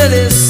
ustedes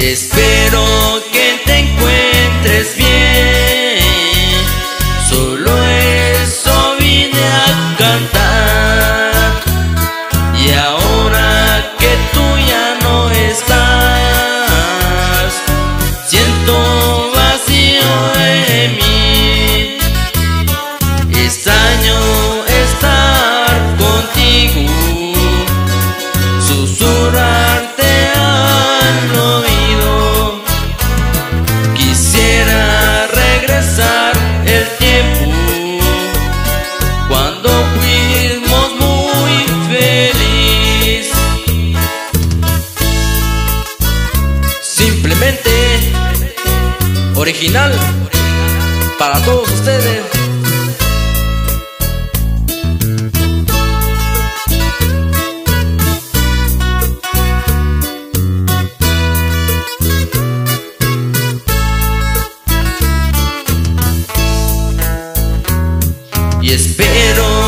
Espero que el tiempo cuando fuimos muy felices. Simplemente original para todos ustedes. Y espero